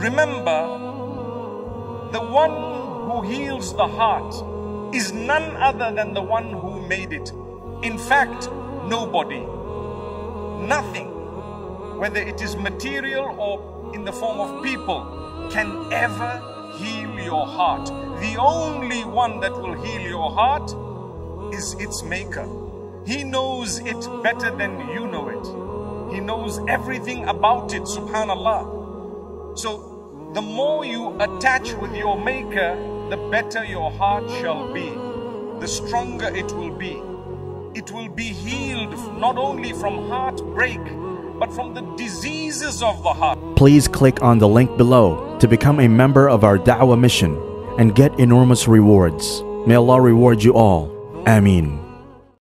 Remember, the one who heals the heart is none other than the one who made it. In fact, nobody, nothing, whether it is material or in the form of people, can ever heal your heart. The only one that will heal your heart is its maker. He knows it better than you know it. He knows everything about it, subhanallah. So the more you attach with your maker, the better your heart shall be, the stronger it will be. It will be healed not only from heartbreak, but from the diseases of the heart. Please click on the link below to become a member of our Da'wah mission and get enormous rewards. May Allah reward you all. Ameen.